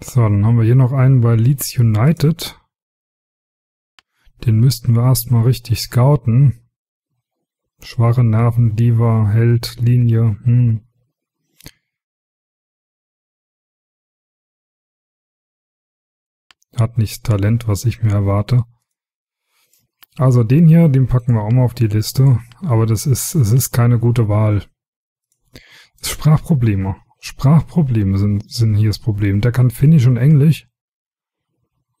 So, dann haben wir hier noch einen bei Leeds United. Den müssten wir erstmal richtig scouten. Schwache Nerven, Diva, Held, Linie. Hm. Hat nicht das Talent, was ich mir erwarte. Also den hier, den packen wir auch mal auf die Liste. Aber das ist, es ist keine gute Wahl. Sprachprobleme. Sprachprobleme sind, sind hier das Problem. Der kann Finnisch und Englisch.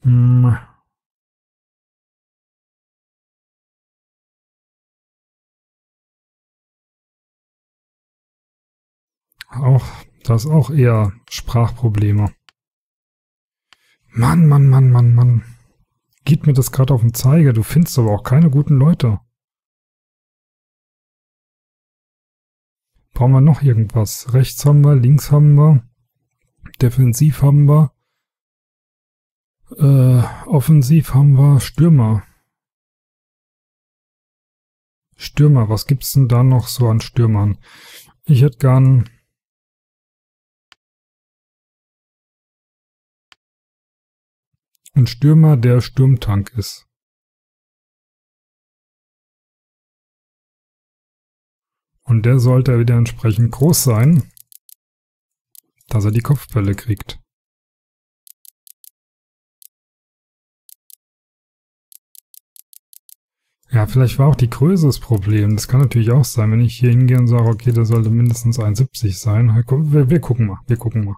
Hm. Auch, das auch eher Sprachprobleme. Mann, Mann, Mann, Mann, Mann. Geht mir das gerade auf den Zeiger. Du findest aber auch keine guten Leute. Brauchen wir noch irgendwas? Rechts haben wir, links haben wir, defensiv haben wir, äh, offensiv haben wir Stürmer. Stürmer, was gibt's denn da noch so an Stürmern? Ich hätte gern Ein Stürmer, der Sturmtank ist. Und der sollte wieder entsprechend groß sein, dass er die Kopfbälle kriegt. Ja, vielleicht war auch die Größe das Problem. Das kann natürlich auch sein, wenn ich hier hingehe und sage, okay, der sollte mindestens 1,70 sein. Wir, wir gucken mal, wir gucken mal.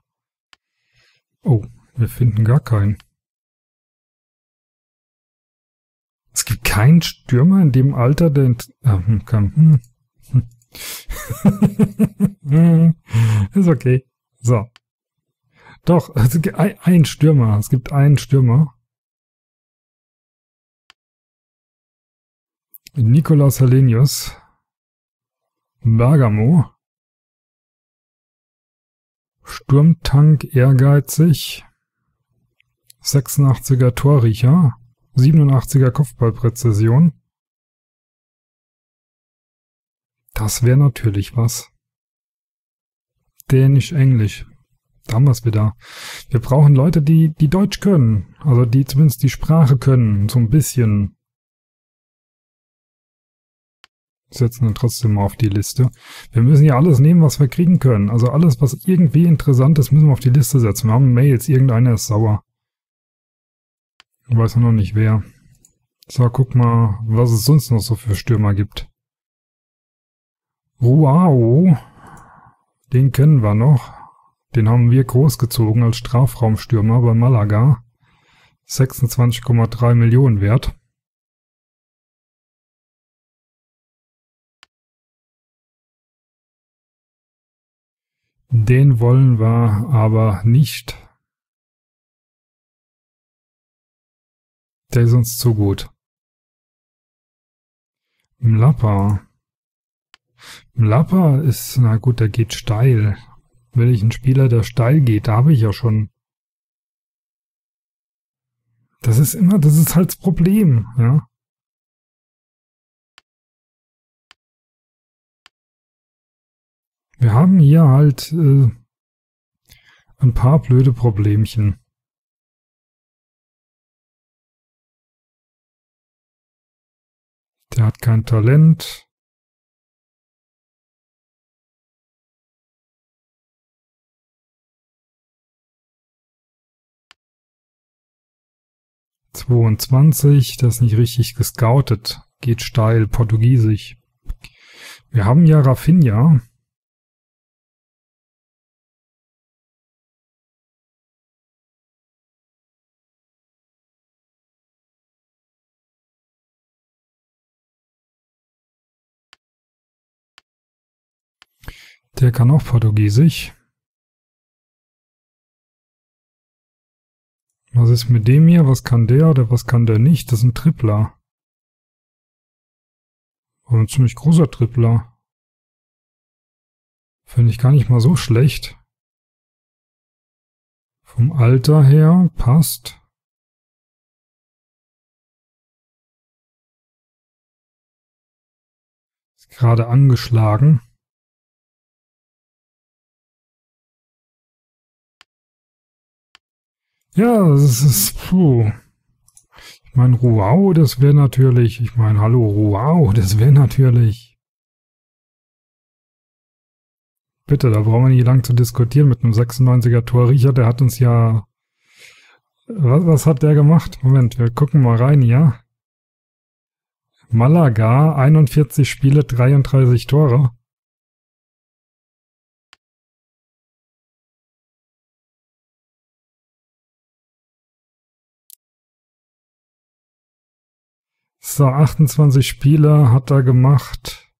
Oh, wir finden gar keinen. Es gibt keinen Stürmer in dem Alter, der... Ah, hm, kann, hm, hm. Ist okay. So. Doch, es gibt ein Stürmer. Es gibt einen Stürmer. Nikolaus Helenius. Bergamo. Sturmtank ehrgeizig. 86er Torriecher. 87er Kopfballpräzision. Das wäre natürlich was. Dänisch, Englisch. Da haben wir es wieder. Wir brauchen Leute, die, die Deutsch können. Also die zumindest die Sprache können. So ein bisschen. Setzen wir trotzdem mal auf die Liste. Wir müssen ja alles nehmen, was wir kriegen können. Also alles, was irgendwie interessant ist, müssen wir auf die Liste setzen. Wir haben Mails. Irgendeiner ist sauer. Ich weiß noch nicht wer. So, guck mal, was es sonst noch so für Stürmer gibt. Ruao, den kennen wir noch. Den haben wir großgezogen als Strafraumstürmer bei Malaga. 26,3 Millionen wert. Den wollen wir aber nicht. Der ist uns zu gut. Mlappa. Mlappa ist, na gut, der geht steil. Will ich einen Spieler, der steil geht, da habe ich ja schon. Das ist immer, das ist halt das Problem, ja. Wir haben hier halt äh, ein paar blöde Problemchen. Der hat kein Talent. Zweiundzwanzig, das ist nicht richtig gescoutet. Geht steil, portugiesisch. Wir haben ja Rafinha. Der kann auch Portugiesisch. Was ist mit dem hier? Was kann der oder was kann der nicht? Das ist ein Tripler. Aber ein ziemlich großer Tripler. Finde ich gar nicht mal so schlecht. Vom Alter her passt. Ist gerade angeschlagen. Ja, das ist, puh. Ich meine, Ruau, das wäre natürlich, ich meine, hallo, Ruau, das wäre natürlich. Bitte, da brauchen wir nicht lang zu diskutieren mit einem 96er Torriecher, der hat uns ja, was, was hat der gemacht? Moment, wir gucken mal rein, ja. Malaga, 41 Spiele, 33 Tore. So, 28 Spiele hat er gemacht.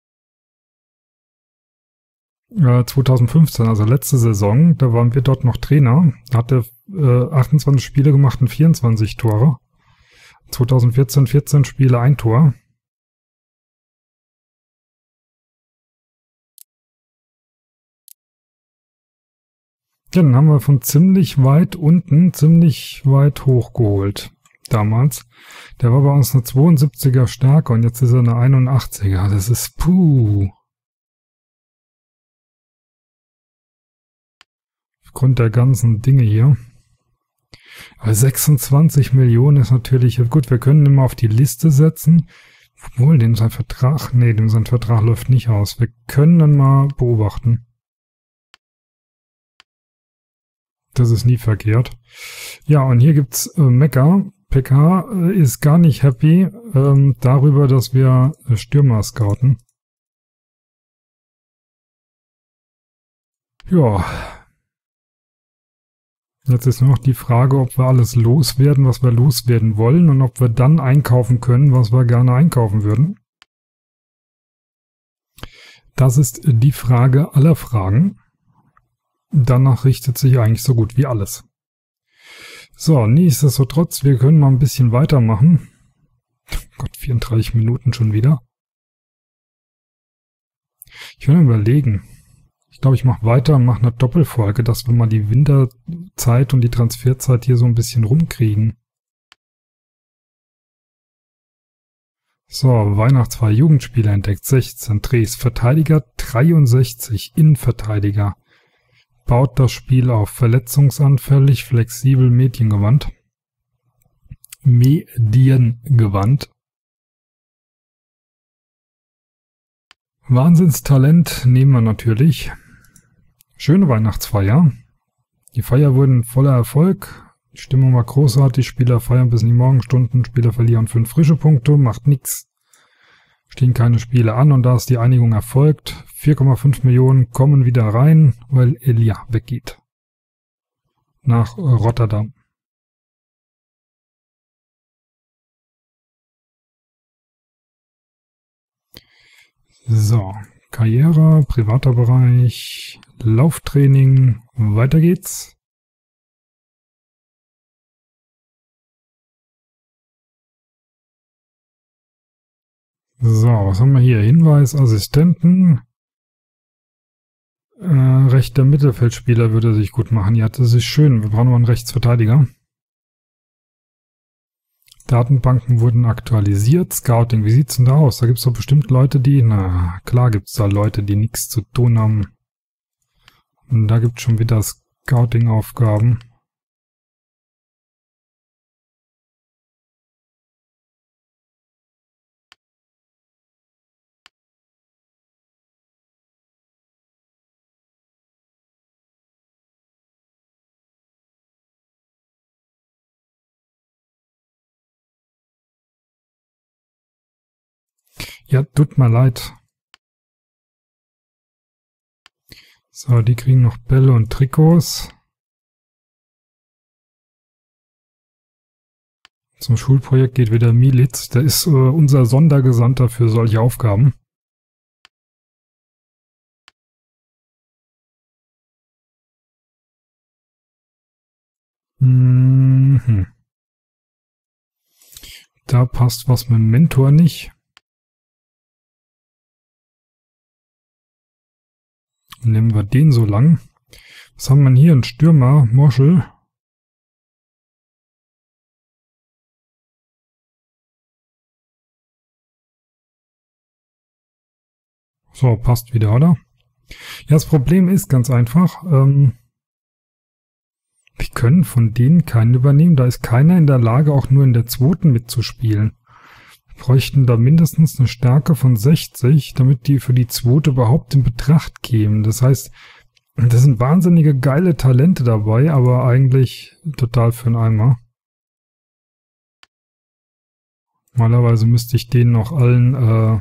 Äh, 2015, also letzte Saison, da waren wir dort noch Trainer. Da hat er äh, 28 Spiele gemacht und 24 Tore. 2014 14 Spiele, ein Tor. Ja, dann haben wir von ziemlich weit unten ziemlich weit hochgeholt damals. Der war bei uns eine 72er Stärke und jetzt ist er eine 81er. Das ist puh. Aufgrund der ganzen Dinge hier. Aber 26 Millionen ist natürlich, gut, wir können immer auf die Liste setzen. Obwohl, dem sein Vertrag, nee, dem sein Vertrag läuft nicht aus. Wir können mal beobachten. Das ist nie verkehrt. Ja, und hier gibt's äh, Mecker. PK äh, ist gar nicht happy ähm, darüber, dass wir Stürmer scouten. Ja. Jetzt ist nur noch die Frage, ob wir alles loswerden, was wir loswerden wollen und ob wir dann einkaufen können, was wir gerne einkaufen würden. Das ist die Frage aller Fragen. Danach richtet sich eigentlich so gut wie alles. So, nichtsdestotrotz, wir können mal ein bisschen weitermachen. Gott, 34 Minuten schon wieder. Ich will überlegen. Ich glaube, ich mache weiter und mache eine Doppelfolge, dass wir mal die Winterzeit und die Transferzeit hier so ein bisschen rumkriegen. So, Weihnachtsfeier, Jugendspieler entdeckt, 16, Drehs, Verteidiger 63, Innenverteidiger baut das Spiel auf verletzungsanfällig, flexibel, mediengewandt. Mediengewandt. Wahnsinnstalent nehmen wir natürlich. Schöne Weihnachtsfeier. Die Feier wurden voller Erfolg. Die Stimmung war großartig. Spieler feiern bis in die Morgenstunden. Spieler verlieren fünf frische Punkte. Macht nichts stehen keine Spiele an und da ist die Einigung erfolgt. 4,5 Millionen kommen wieder rein, weil Elia weggeht. Nach Rotterdam. So, Karriere, privater Bereich, Lauftraining, weiter geht's. So, was haben wir hier? Hinweis, Assistenten. Äh, rechter Mittelfeldspieler würde sich gut machen. Ja, das ist schön. Wir brauchen nur einen Rechtsverteidiger. Datenbanken wurden aktualisiert. Scouting, wie sieht's denn da aus? Da gibt's doch bestimmt Leute, die... Na, klar gibt's da Leute, die nichts zu tun haben. Und da gibt's schon wieder Scouting-Aufgaben. Ja, tut mir leid. So, die kriegen noch Bälle und Trikots. Zum Schulprojekt geht wieder Militz. Der ist äh, unser Sondergesandter für solche Aufgaben. Mhm. Da passt was mit dem Mentor nicht. Nehmen wir den so lang. Was haben wir hier? Ein Stürmer, Moschel. So, passt wieder, oder? Ja, das Problem ist ganz einfach, ähm, wir können von denen keinen übernehmen. Da ist keiner in der Lage, auch nur in der zweiten mitzuspielen. Bräuchten da mindestens eine Stärke von 60, damit die für die zweite überhaupt in Betracht kämen. Das heißt, das sind wahnsinnige geile Talente dabei, aber eigentlich total für einen Eimer. Normalerweise müsste ich denen noch allen äh,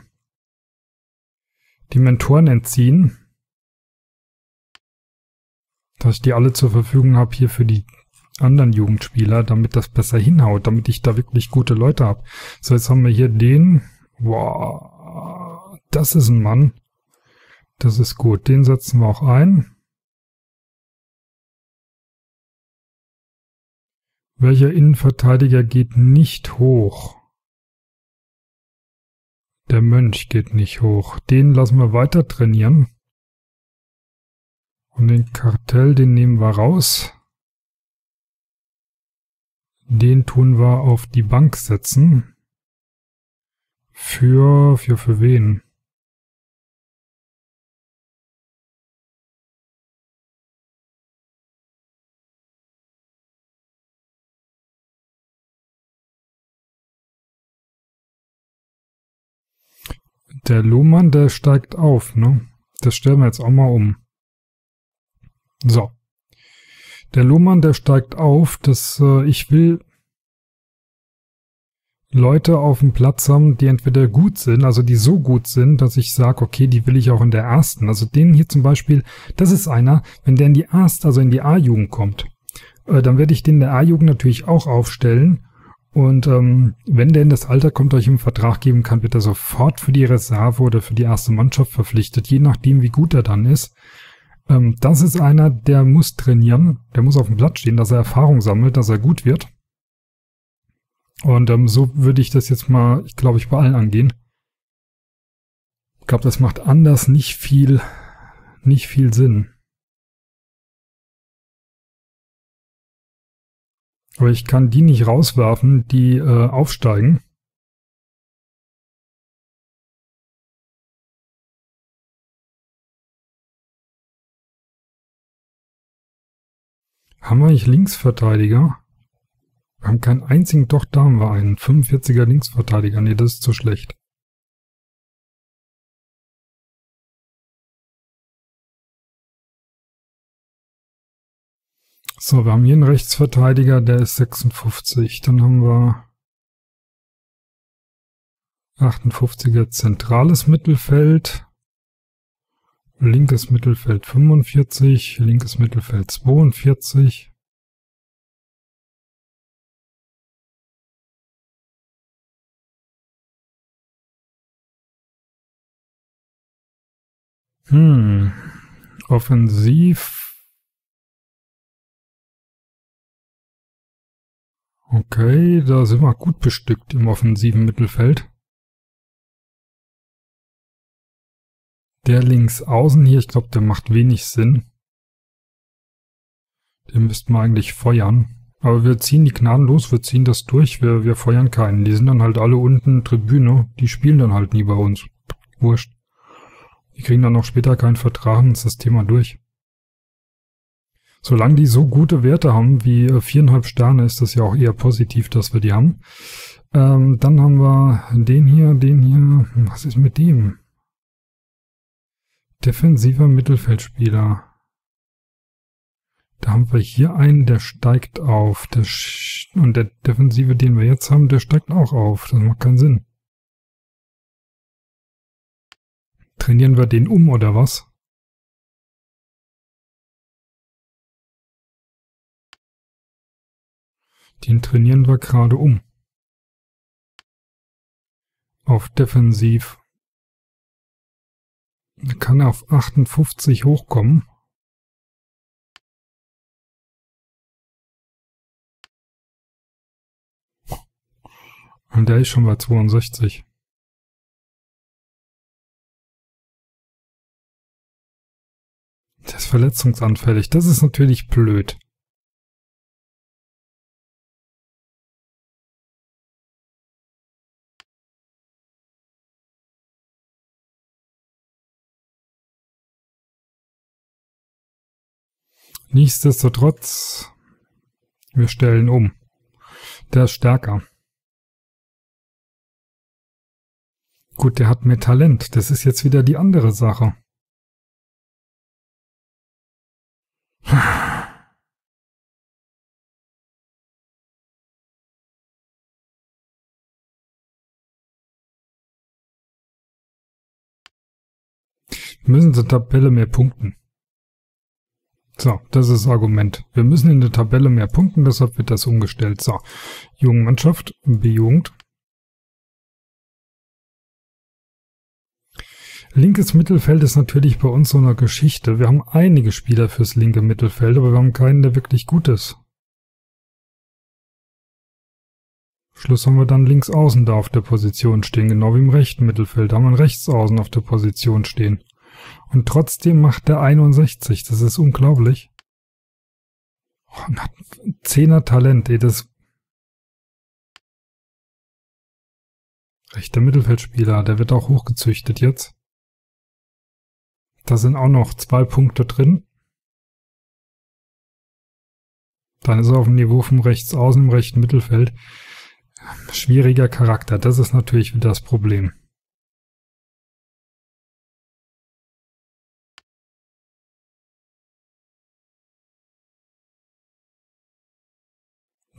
die Mentoren entziehen. Dass ich die alle zur Verfügung habe hier für die anderen Jugendspieler, damit das besser hinhaut, damit ich da wirklich gute Leute habe. So, jetzt haben wir hier den. Wow, das ist ein Mann. Das ist gut. Den setzen wir auch ein. Welcher Innenverteidiger geht nicht hoch? Der Mönch geht nicht hoch. Den lassen wir weiter trainieren. Und den Kartell, den nehmen wir raus. Den tun wir auf die Bank setzen. Für, für, für wen? Der Lohmann, der steigt auf, ne? Das stellen wir jetzt auch mal um. So. Der Lohmann, der steigt auf, dass äh, ich will Leute auf dem Platz haben, die entweder gut sind, also die so gut sind, dass ich sage, okay, die will ich auch in der ersten. Also den hier zum Beispiel, das ist einer, wenn der in die erste, also in die A-Jugend kommt, äh, dann werde ich den in der A-Jugend natürlich auch aufstellen und ähm, wenn der in das Alter kommt, euch im Vertrag geben kann, wird er sofort für die Reserve oder für die erste Mannschaft verpflichtet, je nachdem, wie gut er dann ist. Ähm, das ist einer, der muss trainieren, der muss auf dem Platz stehen, dass er Erfahrung sammelt, dass er gut wird. Und ähm, so würde ich das jetzt mal, ich glaube, ich bei allen angehen. Ich glaube, das macht anders nicht viel, nicht viel Sinn. Aber ich kann die nicht rauswerfen, die äh, aufsteigen. Haben wir eigentlich Linksverteidiger? Wir haben keinen einzigen, doch da haben wir einen. 45er Linksverteidiger. Nee, das ist zu schlecht. So, wir haben hier einen Rechtsverteidiger, der ist 56. Dann haben wir 58er zentrales Mittelfeld. Linkes Mittelfeld 45, linkes Mittelfeld 42. Hm, offensiv Okay, da sind wir gut bestückt im offensiven Mittelfeld. Der links außen hier, ich glaube, der macht wenig Sinn. Den müssten wir eigentlich feuern. Aber wir ziehen die gnadenlos, wir ziehen das durch, wir, wir feuern keinen. Die sind dann halt alle unten Tribüne, die spielen dann halt nie bei uns. Wurscht. Die kriegen dann auch später keinen Vertrag und ist das Thema durch. Solange die so gute Werte haben wie äh, viereinhalb Sterne, ist das ja auch eher positiv, dass wir die haben. Ähm, dann haben wir den hier, den hier. Was ist mit dem? Defensiver Mittelfeldspieler. Da haben wir hier einen, der steigt auf. Der und der Defensive, den wir jetzt haben, der steigt auch auf. Das macht keinen Sinn. Trainieren wir den um oder was? Den trainieren wir gerade um. Auf Defensiv. Kann auf 58 hochkommen. Und der ist schon bei 62. Der ist verletzungsanfällig. Das ist natürlich blöd. Nichtsdestotrotz Wir stellen um. Der ist stärker. Gut, der hat mehr Talent. Das ist jetzt wieder die andere Sache. Müssen der Tabelle mehr punkten. So, das ist das Argument. Wir müssen in der Tabelle mehr punkten, deshalb wird das umgestellt. So, Jugendmannschaft, B-Jugend. Linkes Mittelfeld ist natürlich bei uns so eine Geschichte. Wir haben einige Spieler fürs linke Mittelfeld, aber wir haben keinen, der wirklich gut ist. Schluss haben wir dann links außen da auf der Position stehen, genau wie im rechten Mittelfeld. Da haben wir einen Rechtsaußen auf der Position stehen. Und trotzdem macht der 61. Das ist unglaublich. Oh, Zehner Talent, ey, das. Rechter Mittelfeldspieler, der wird auch hochgezüchtet jetzt. Da sind auch noch zwei Punkte drin. Dann ist er auf dem Niveau vom Rechtsaußen im rechten Mittelfeld. Schwieriger Charakter, das ist natürlich wieder das Problem.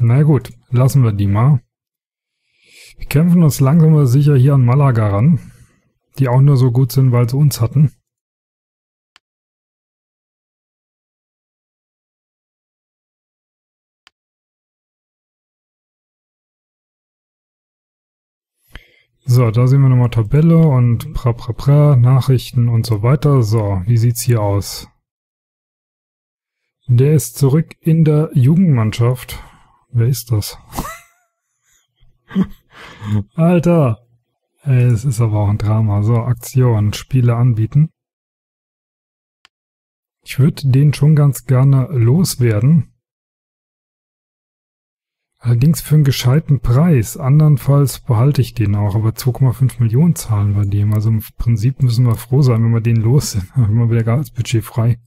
Na gut, lassen wir die mal. Wir kämpfen uns langsam aber sicher hier an Malaga ran, die auch nur so gut sind, weil sie uns hatten. So, da sehen wir nochmal Tabelle und pra pra pra, Nachrichten und so weiter. So, wie sieht's hier aus? Der ist zurück in der Jugendmannschaft. Wer ist das? Alter! Ey, es ist aber auch ein Drama. So, Aktion, Spiele anbieten. Ich würde den schon ganz gerne loswerden. Allerdings für einen gescheiten Preis. Andernfalls behalte ich den auch. Aber 2,5 Millionen zahlen wir dem. Also im Prinzip müssen wir froh sein, wenn wir den los sind. Dann haben wir wieder Gehaltsbudget frei.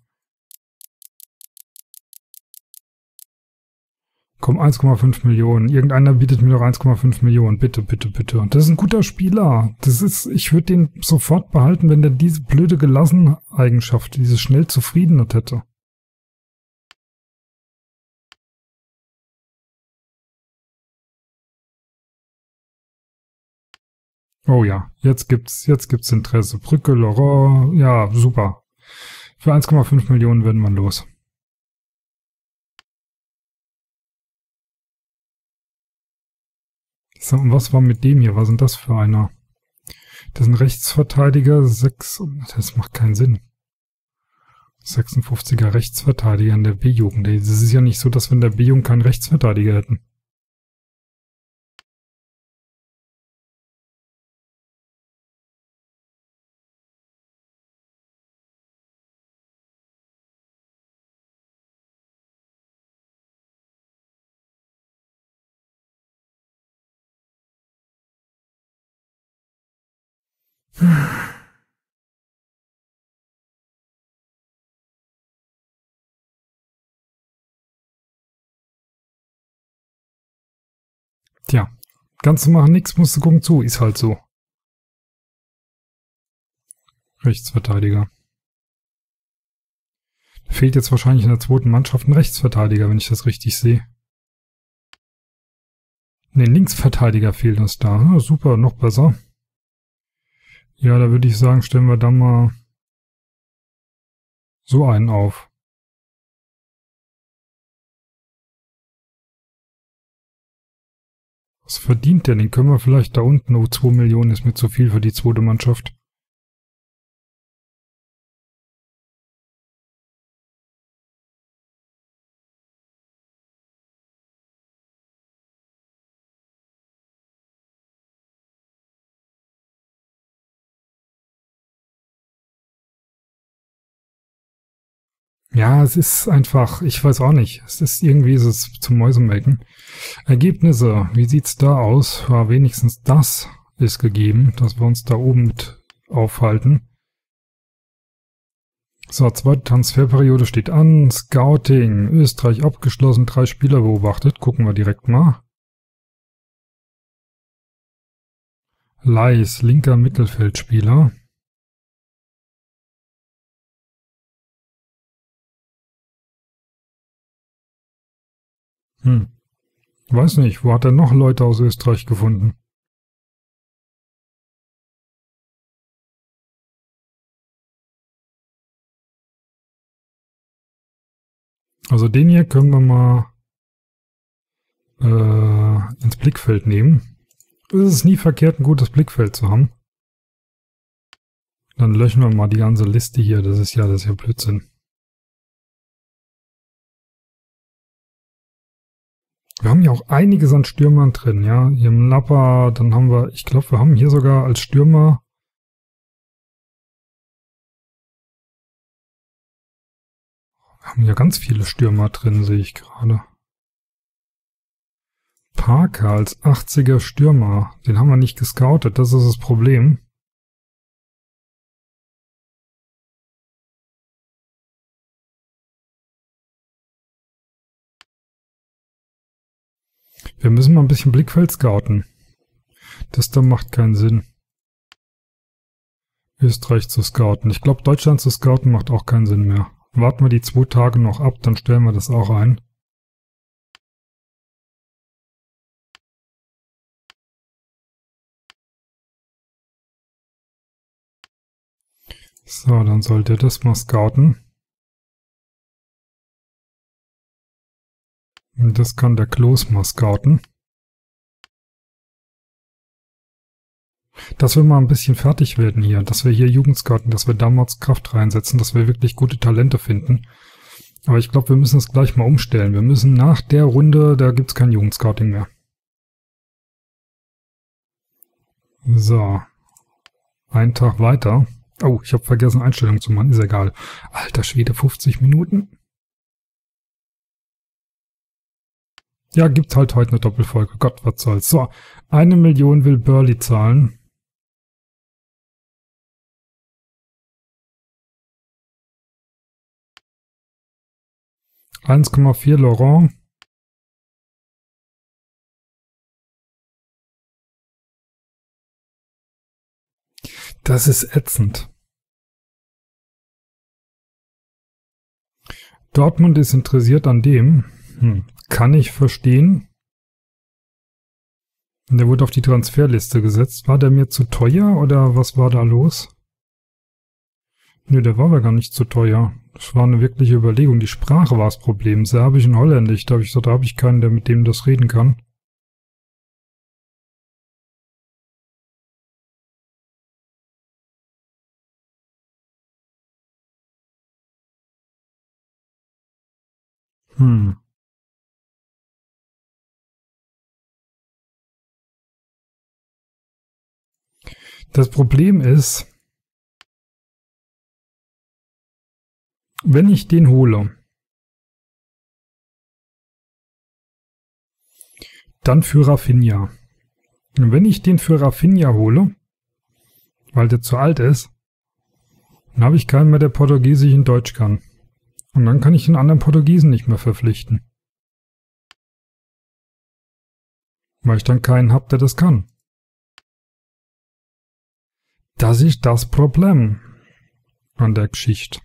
Komm, 1,5 Millionen. Irgendeiner bietet mir doch 1,5 Millionen. Bitte, bitte, bitte. Und das ist ein guter Spieler. Das ist, ich würde den sofort behalten, wenn der diese blöde Gelasseneigenschaft, diese schnell Zufriedenheit hätte. Oh ja, jetzt gibt's, jetzt gibt's Interesse. Brücke, Laurent, ja, super. Für 1,5 Millionen werden wir los. So, und was war mit dem hier? Was sind das für einer? Das ein Rechtsverteidiger, 6, das macht keinen Sinn. 56er Rechtsverteidiger in der B-Jugend. Es ist ja nicht so, dass wir in der B-Jugend keinen Rechtsverteidiger hätten. Tja, kannst du machen nichts, musst du gucken zu, ist halt so. Rechtsverteidiger. Fehlt jetzt wahrscheinlich in der zweiten Mannschaft ein Rechtsverteidiger, wenn ich das richtig sehe. Ne, Linksverteidiger fehlt uns da. Ja, super, noch besser. Ja, da würde ich sagen, stellen wir dann mal so einen auf. Was verdient der? Den können wir vielleicht da unten. Oh, 2 Millionen ist mir zu viel für die zweite Mannschaft. Ja, es ist einfach, ich weiß auch nicht. Es ist irgendwie ist es zum Mäusemelken. Ergebnisse, wie sieht's da aus? Ja, wenigstens das ist gegeben, dass wir uns da oben mit aufhalten. So, zweite Transferperiode steht an. Scouting. Österreich abgeschlossen. Drei Spieler beobachtet. Gucken wir direkt mal. Leis, linker Mittelfeldspieler. Hm. Weiß nicht, wo hat er noch Leute aus Österreich gefunden? Also den hier können wir mal äh, ins Blickfeld nehmen. Es ist nie verkehrt, ein gutes Blickfeld zu haben. Dann löschen wir mal die ganze Liste hier. Das ist ja, das ist ja Blödsinn. Wir haben ja auch einiges an Stürmern drin, ja. Hier im Napper, dann haben wir, ich glaube, wir haben hier sogar als Stürmer Wir haben ja ganz viele Stürmer drin, sehe ich gerade. Parker als 80er Stürmer. Den haben wir nicht gescoutet, das ist das Problem. Wir müssen mal ein bisschen Blickfeld scouten. Das da macht keinen Sinn. Österreich zu scouten. Ich glaube, Deutschland zu scouten macht auch keinen Sinn mehr. Warten wir die zwei Tage noch ab, dann stellen wir das auch ein. So, dann sollte das mal scouten. Das kann der scouten. Dass wir mal ein bisschen fertig werden hier, dass wir hier Jugendscouten, dass wir damals Kraft reinsetzen, dass wir wirklich gute Talente finden. Aber ich glaube, wir müssen es gleich mal umstellen. Wir müssen nach der Runde, da gibt's kein Jugendscouting mehr. So. Ein Tag weiter. Oh, ich habe vergessen Einstellungen zu machen. Ist egal. Alter Schwede, 50 Minuten. Ja, gibt halt heute eine Doppelfolge. Gott, was soll's. So, eine Million will Burley zahlen. 1,4 Laurent. Das ist ätzend. Dortmund ist interessiert an dem. Hm. Kann ich verstehen. Der wurde auf die Transferliste gesetzt. War der mir zu teuer oder was war da los? Nö, der war aber gar nicht zu teuer. Das war eine wirkliche Überlegung. Die Sprache war das Problem. Serbisch und Holländisch. Da habe ich gesagt, da habe ich keinen, der mit dem das reden kann. Hm. Das Problem ist, wenn ich den hole, dann für Raffinia. Und wenn ich den für Raffinia hole, weil der zu alt ist, dann habe ich keinen mehr, der Portugiesisch in Deutsch kann. Und dann kann ich den anderen Portugiesen nicht mehr verpflichten. Weil ich dann keinen habe, der das kann. Das ist das Problem an der Geschichte.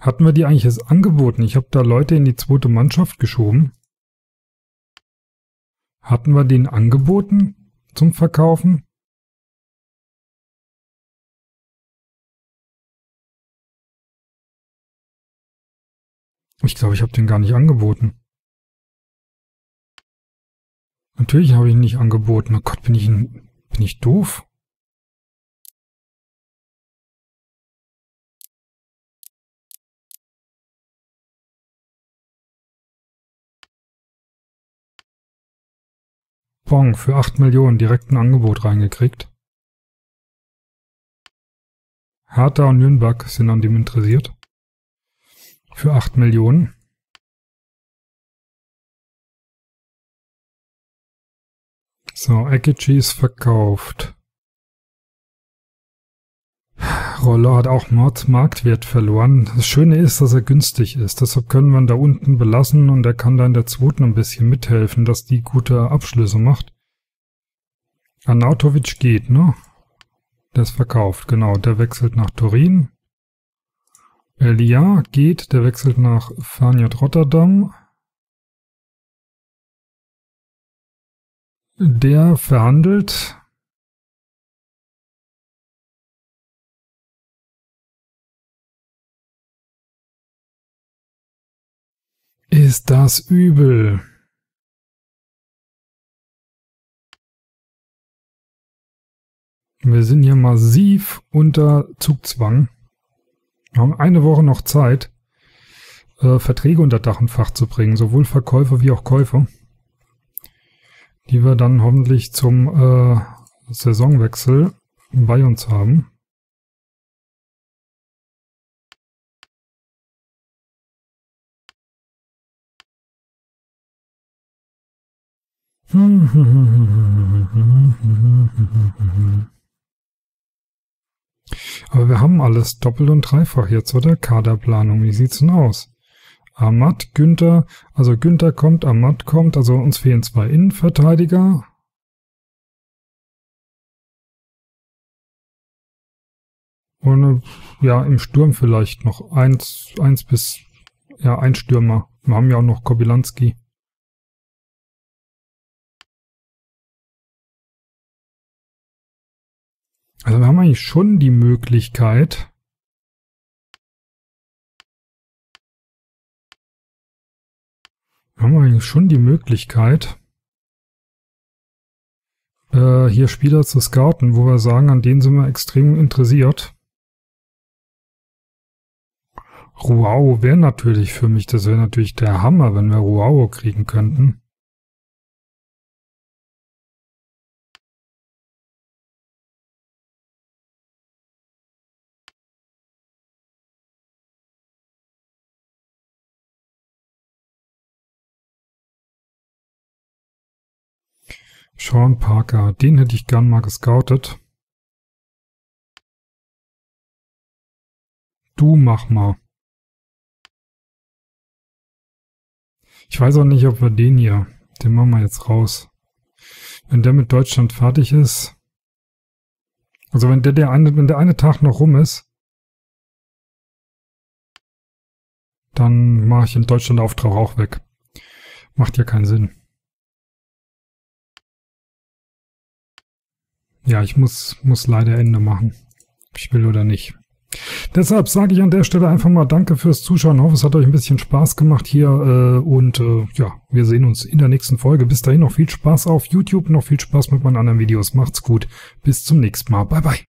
Hatten wir die eigentlich als angeboten? Ich habe da Leute in die zweite Mannschaft geschoben. Hatten wir den angeboten zum Verkaufen? Ich glaube, ich habe den gar nicht angeboten. Natürlich habe ich ihn nicht angeboten. Oh Gott, bin ich, ein, bin ich doof? Bong für 8 Millionen direkt ein Angebot reingekriegt. Hertha und Nürnberg sind an dem interessiert. Für 8 Millionen. So, Akechi ist verkauft. Roller hat auch Marktwert verloren. Das Schöne ist, dass er günstig ist. Deshalb können wir ihn da unten belassen und er kann da in der zweiten ein bisschen mithelfen, dass die gute Abschlüsse macht. Arnautovic geht, ne? Der ist verkauft, genau. Der wechselt nach Turin. Elia geht, der wechselt nach Faniat Rotterdam. Der verhandelt. Ist das übel? Wir sind hier massiv unter Zugzwang. Wir haben eine Woche noch Zeit, äh, Verträge unter Dach und Fach zu bringen, sowohl Verkäufer wie auch Käufer, die wir dann hoffentlich zum äh, Saisonwechsel bei uns haben. Aber wir haben alles doppelt und dreifach jetzt, oder? Kaderplanung, wie sieht's denn aus? Ahmad, Günther, also Günther kommt, Ahmad kommt, also uns fehlen zwei Innenverteidiger. Und ja, im Sturm vielleicht noch eins, eins bis, ja, ein Stürmer. Wir haben ja auch noch Kobilanski. Also wir haben eigentlich schon die Möglichkeit, wir haben eigentlich schon die Möglichkeit, äh, hier Spieler zu scouten, wo wir sagen, an denen sind wir extrem interessiert. Ruau wäre natürlich für mich, das wäre natürlich der Hammer, wenn wir Ruau kriegen könnten. Sean Parker, den hätte ich gern mal gescoutet. Du mach mal. Ich weiß auch nicht, ob wir den hier, den machen wir jetzt raus. Wenn der mit Deutschland fertig ist, also wenn der, der eine, wenn der eine Tag noch rum ist, dann mache ich den Deutschland-Auftrag auch weg. Macht ja keinen Sinn. Ja, ich muss, muss leider Ende machen. Ich will oder nicht. Deshalb sage ich an der Stelle einfach mal Danke fürs Zuschauen. Ich hoffe, es hat euch ein bisschen Spaß gemacht hier. Äh, und äh, ja, wir sehen uns in der nächsten Folge. Bis dahin noch viel Spaß auf YouTube, noch viel Spaß mit meinen anderen Videos. Macht's gut. Bis zum nächsten Mal. Bye, bye.